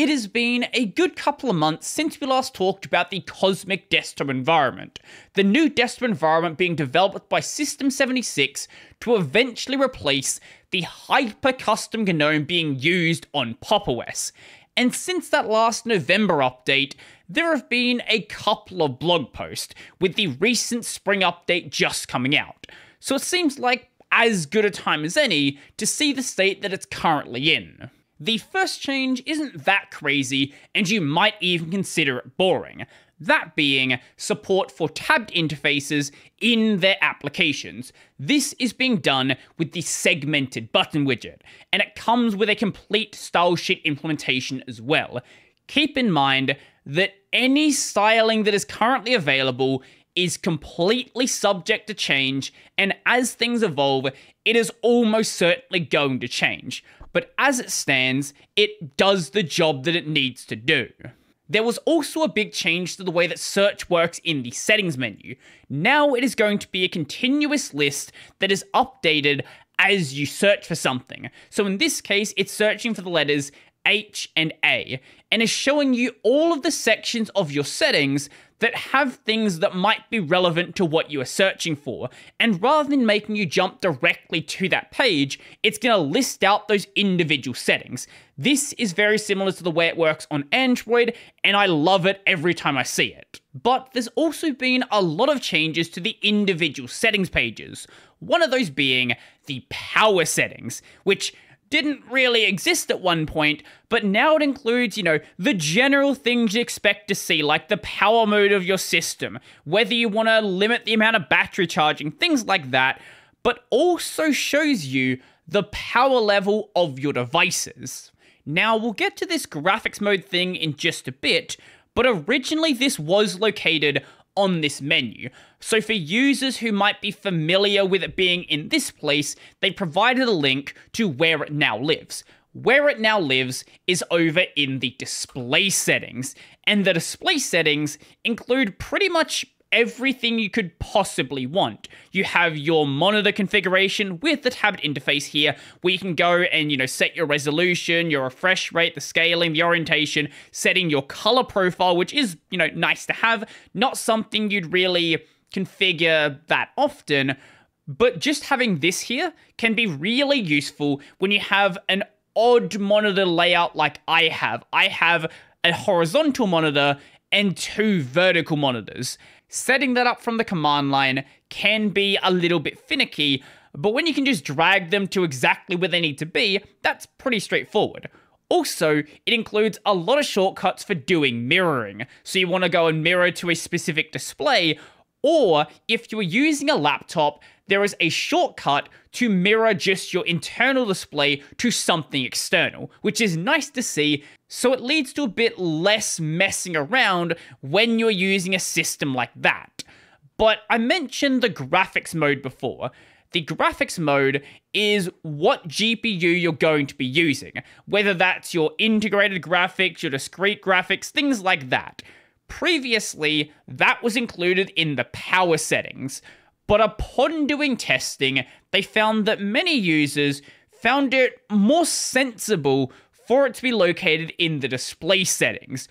It has been a good couple of months since we last talked about the Cosmic Desktop environment, the new desktop environment being developed by System76 to eventually replace the hyper custom GNOME being used on Pop! OS. And since that last November update, there have been a couple of blog posts, with the recent spring update just coming out. So it seems like as good a time as any to see the state that it's currently in. The first change isn't that crazy, and you might even consider it boring. That being support for tabbed interfaces in their applications. This is being done with the segmented button widget, and it comes with a complete style sheet implementation as well. Keep in mind that any styling that is currently available is completely subject to change, and as things evolve, it is almost certainly going to change but as it stands, it does the job that it needs to do. There was also a big change to the way that search works in the settings menu. Now it is going to be a continuous list that is updated as you search for something. So in this case, it's searching for the letters H and A, and is showing you all of the sections of your settings that have things that might be relevant to what you are searching for. And rather than making you jump directly to that page, it's going to list out those individual settings. This is very similar to the way it works on Android, and I love it every time I see it. But there's also been a lot of changes to the individual settings pages. One of those being the power settings, which didn't really exist at one point, but now it includes, you know, the general things you expect to see, like the power mode of your system, whether you want to limit the amount of battery charging, things like that, but also shows you the power level of your devices. Now, we'll get to this graphics mode thing in just a bit, but originally this was located on this menu. So for users who might be familiar with it being in this place, they provided a link to where it now lives. Where it now lives is over in the display settings, and the display settings include pretty much everything you could possibly want. You have your monitor configuration with the tabbed interface here, where you can go and, you know, set your resolution, your refresh rate, the scaling, the orientation, setting your color profile, which is, you know, nice to have. Not something you'd really configure that often, but just having this here can be really useful when you have an odd monitor layout like I have. I have a horizontal monitor and two vertical monitors. Setting that up from the command line can be a little bit finicky, but when you can just drag them to exactly where they need to be, that's pretty straightforward. Also, it includes a lot of shortcuts for doing mirroring. So you want to go and mirror to a specific display, or if you are using a laptop, there is a shortcut to mirror just your internal display to something external, which is nice to see, so it leads to a bit less messing around when you're using a system like that. But I mentioned the graphics mode before. The graphics mode is what GPU you're going to be using, whether that's your integrated graphics, your discrete graphics, things like that. Previously, that was included in the power settings, but upon doing testing, they found that many users found it more sensible for it to be located in the display settings,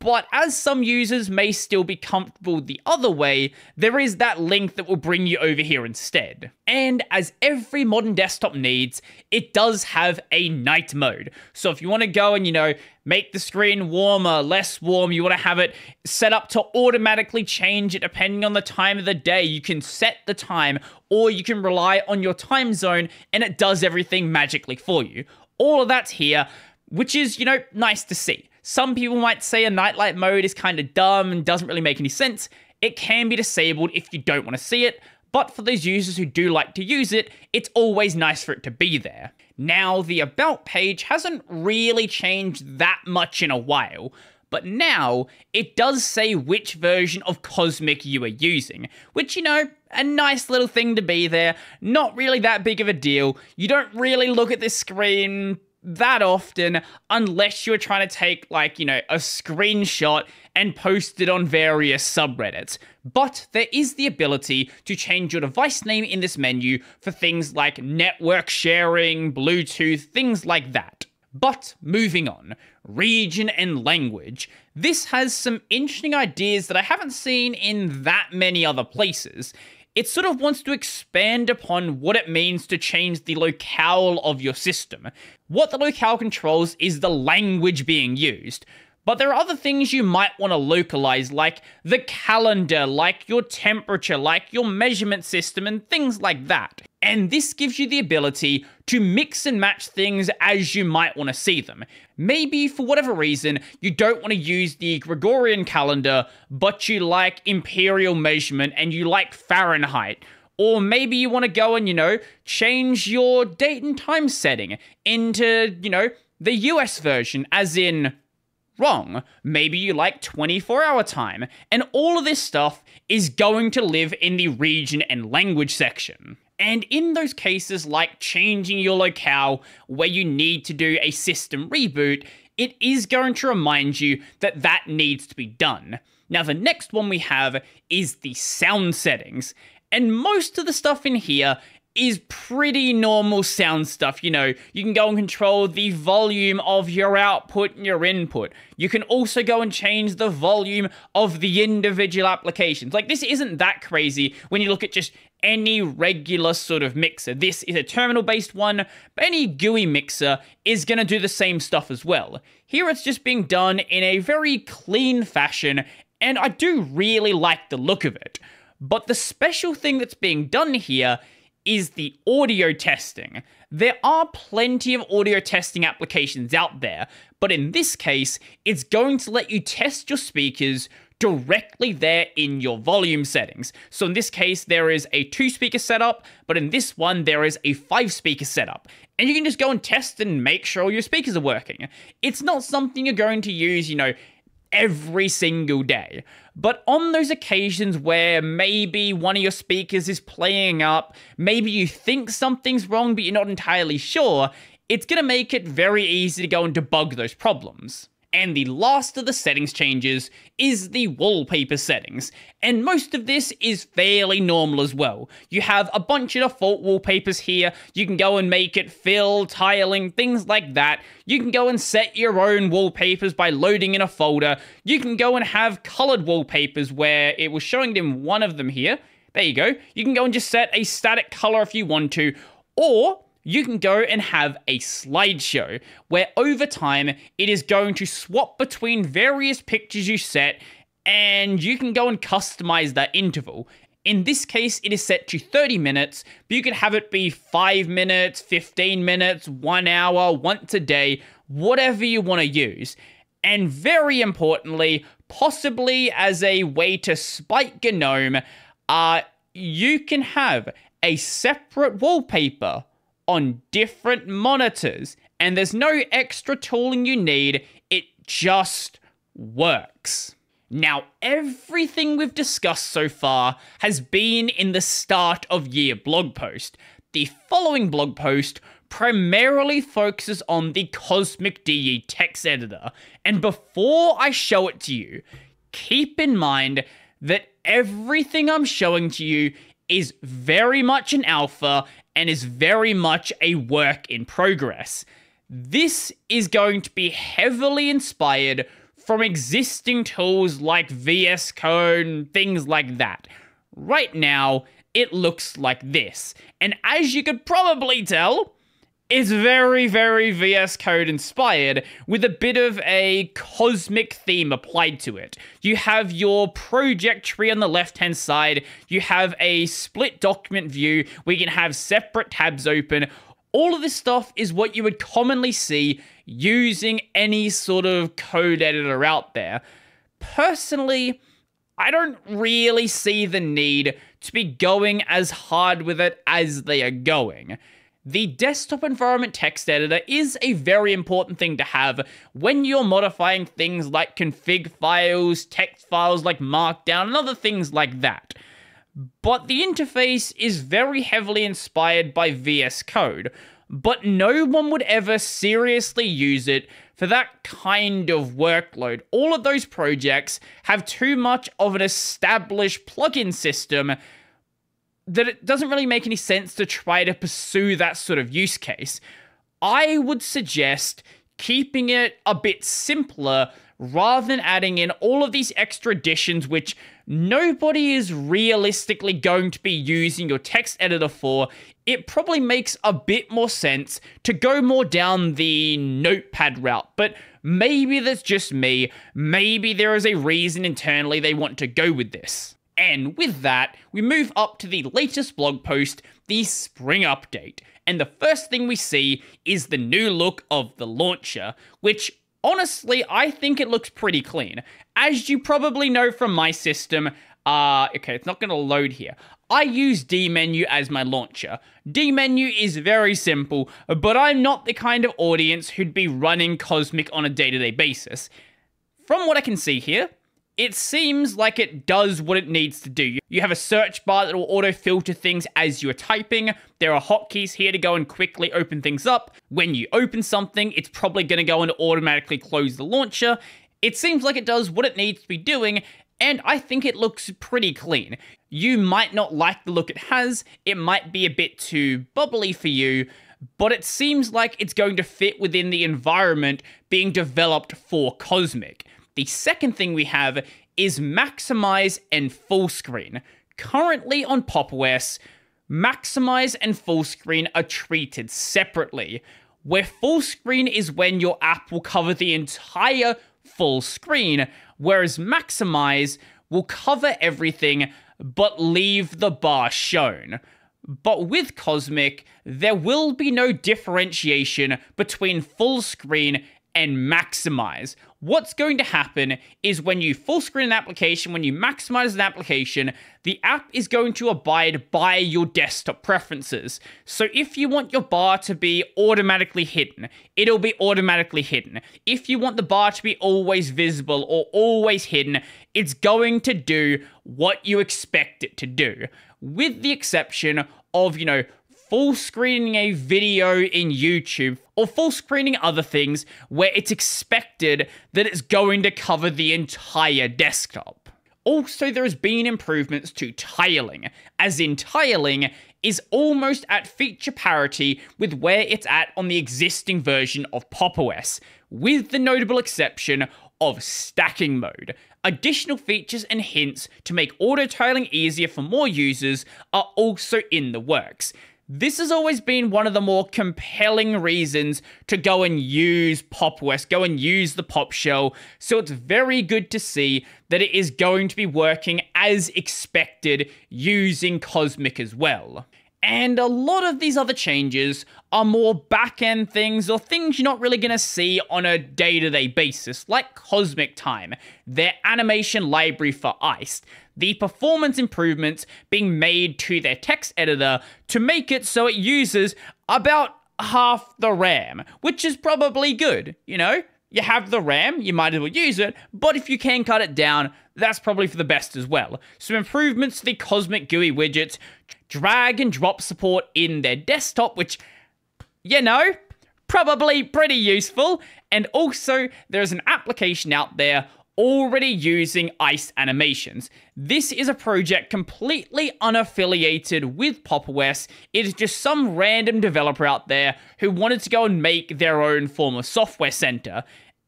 but as some users may still be comfortable the other way, there is that link that will bring you over here instead. And as every modern desktop needs, it does have a night mode. So if you want to go and, you know, make the screen warmer, less warm, you want to have it set up to automatically change it depending on the time of the day, you can set the time or you can rely on your time zone and it does everything magically for you. All of that's here, which is, you know, nice to see. Some people might say a nightlight mode is kind of dumb and doesn't really make any sense. It can be disabled if you don't want to see it, but for those users who do like to use it, it's always nice for it to be there. Now, the About page hasn't really changed that much in a while, but now it does say which version of Cosmic you are using, which, you know, a nice little thing to be there, not really that big of a deal. You don't really look at this screen that often unless you're trying to take like, you know, a screenshot and post it on various subreddits. But there is the ability to change your device name in this menu for things like network sharing, Bluetooth, things like that. But moving on, region, and language. This has some interesting ideas that I haven't seen in that many other places. It sort of wants to expand upon what it means to change the locale of your system. What the locale controls is the language being used. But there are other things you might want to localize, like the calendar, like your temperature, like your measurement system, and things like that. And this gives you the ability to mix and match things as you might want to see them. Maybe for whatever reason, you don't want to use the Gregorian calendar, but you like imperial measurement and you like Fahrenheit. Or maybe you want to go and, you know, change your date and time setting into, you know, the US version, as in wrong. Maybe you like 24 hour time. And all of this stuff is going to live in the region and language section. And in those cases, like changing your locale where you need to do a system reboot, it is going to remind you that that needs to be done. Now, the next one we have is the sound settings. And most of the stuff in here is pretty normal sound stuff. You know, you can go and control the volume of your output and your input. You can also go and change the volume of the individual applications. Like, this isn't that crazy when you look at just any regular sort of mixer. This is a terminal based one, but any GUI mixer is going to do the same stuff as well. Here it's just being done in a very clean fashion, and I do really like the look of it. But the special thing that's being done here is the audio testing. There are plenty of audio testing applications out there, but in this case, it's going to let you test your speakers directly there in your volume settings. So in this case, there is a two speaker setup, but in this one, there is a five speaker setup. And you can just go and test and make sure your speakers are working. It's not something you're going to use, you know, every single day. But on those occasions where maybe one of your speakers is playing up, maybe you think something's wrong but you're not entirely sure, it's going to make it very easy to go and debug those problems. And the last of the settings changes is the wallpaper settings. And most of this is fairly normal as well. You have a bunch of default wallpapers here. You can go and make it fill, tiling, things like that. You can go and set your own wallpapers by loading in a folder. You can go and have colored wallpapers where it was showing them one of them here. There you go. You can go and just set a static color if you want to. Or you can go and have a slideshow where over time it is going to swap between various pictures you set and you can go and customize that interval. In this case, it is set to 30 minutes, but you could have it be 5 minutes, 15 minutes, 1 hour, once a day, whatever you want to use. And very importantly, possibly as a way to spike GNOME, uh, you can have a separate wallpaper on different monitors, and there's no extra tooling you need, it just works. Now, everything we've discussed so far has been in the start of year blog post. The following blog post primarily focuses on the Cosmic DE text editor, and before I show it to you, keep in mind that everything I'm showing to you is very much an alpha and is very much a work in progress. This is going to be heavily inspired from existing tools like VS Code things like that. Right now, it looks like this. And as you could probably tell, it's very, very VS Code inspired with a bit of a cosmic theme applied to it. You have your project tree on the left hand side, you have a split document view you can have separate tabs open. All of this stuff is what you would commonly see using any sort of code editor out there. Personally, I don't really see the need to be going as hard with it as they are going. The desktop environment text editor is a very important thing to have when you're modifying things like config files, text files like Markdown, and other things like that. But the interface is very heavily inspired by VS Code, but no one would ever seriously use it for that kind of workload. All of those projects have too much of an established plugin system that it doesn't really make any sense to try to pursue that sort of use case. I would suggest keeping it a bit simpler rather than adding in all of these extra additions which nobody is realistically going to be using your text editor for, it probably makes a bit more sense to go more down the notepad route. But maybe that's just me. Maybe there is a reason internally they want to go with this. And with that, we move up to the latest blog post, the spring update. And the first thing we see is the new look of the launcher, which honestly, I think it looks pretty clean. As you probably know from my system, uh, okay, it's not going to load here. I use dmenu as my launcher. dmenu is very simple, but I'm not the kind of audience who'd be running Cosmic on a day-to-day -day basis. From what I can see here, it seems like it does what it needs to do. You have a search bar that will auto-filter things as you're typing. There are hotkeys here to go and quickly open things up. When you open something, it's probably going to go and automatically close the launcher. It seems like it does what it needs to be doing, and I think it looks pretty clean. You might not like the look it has, it might be a bit too bubbly for you, but it seems like it's going to fit within the environment being developed for Cosmic. The second thing we have is maximize and full screen. Currently on Pop! OS, maximize and full screen are treated separately, where full screen is when your app will cover the entire full screen, whereas maximize will cover everything but leave the bar shown. But with Cosmic, there will be no differentiation between full screen and maximize. What's going to happen is when you full screen an application, when you maximize an application, the app is going to abide by your desktop preferences. So if you want your bar to be automatically hidden, it'll be automatically hidden. If you want the bar to be always visible or always hidden, it's going to do what you expect it to do. With the exception of, you know, full screening a video in YouTube or full screening other things where it's expected that it's going to cover the entire desktop. Also, there has been improvements to tiling, as in tiling is almost at feature parity with where it's at on the existing version of Pop! OS, with the notable exception of stacking mode. Additional features and hints to make auto tiling easier for more users are also in the works. This has always been one of the more compelling reasons to go and use Pop! OS, go and use the Pop Shell. So it's very good to see that it is going to be working as expected using Cosmic as well. And a lot of these other changes are more back end things or things you're not really going to see on a day to day basis, like Cosmic Time, their animation library for Iced, the performance improvements being made to their text editor to make it so it uses about half the RAM, which is probably good, you know? You have the RAM, you might as well use it, but if you can cut it down, that's probably for the best as well. Some improvements to the Cosmic GUI widgets, drag and drop support in their desktop, which, you know, probably pretty useful. And also, there's an application out there already using ICE animations. This is a project completely unaffiliated with PopOS. It is just some random developer out there who wanted to go and make their own form of software center.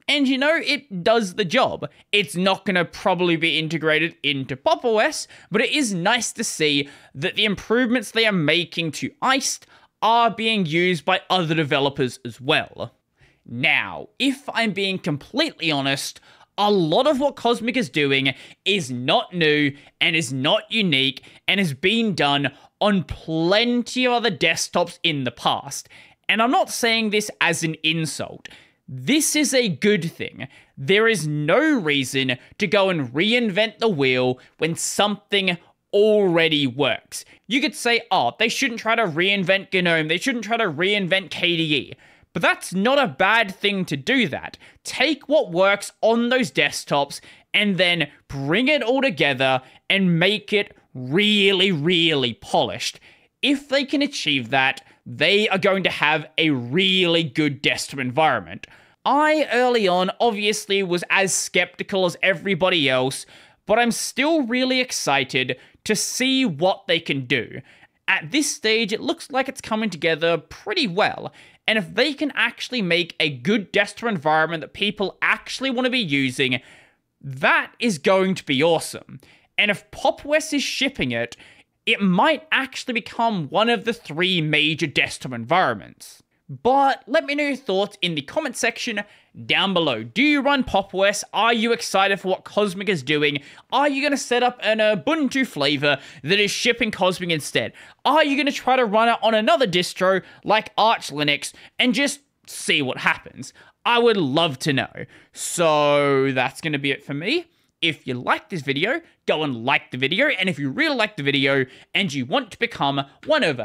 And you know, it does the job. It's not going to probably be integrated into PopOS, but it is nice to see that the improvements they are making to Iced are being used by other developers as well. Now, if I'm being completely honest, a lot of what Cosmic is doing is not new and is not unique and has been done on plenty of other desktops in the past. And I'm not saying this as an insult. This is a good thing. There is no reason to go and reinvent the wheel when something already works. You could say, oh, they shouldn't try to reinvent GNOME, they shouldn't try to reinvent KDE. But that's not a bad thing to do that. Take what works on those desktops and then bring it all together and make it really, really polished. If they can achieve that, they are going to have a really good desktop environment. I, early on, obviously was as skeptical as everybody else, but I'm still really excited to see what they can do. At this stage, it looks like it's coming together pretty well, And if they can actually make a good desktop environment that people actually want to be using, that is going to be awesome. And if PopOS is shipping it, it might actually become one of the three major desktop environments. But let me know your thoughts in the comment section down below. Do you run PopOS? Are you excited for what Cosmic is doing? Are you going to set up an Ubuntu flavor that is shipping Cosmic instead? Are you going to try to run it on another distro like Arch Linux and just see what happens? I would love to know. So that's going to be it for me. If you like this video, go and like the video. And if you really like the video and you want to become one of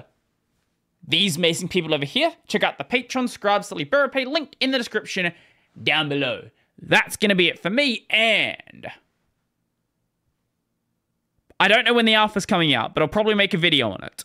these amazing people over here, check out the Patreon Scribe Liberapay linked in the description down below. That's going to be it for me, and... I don't know when the alpha's coming out, but I'll probably make a video on it.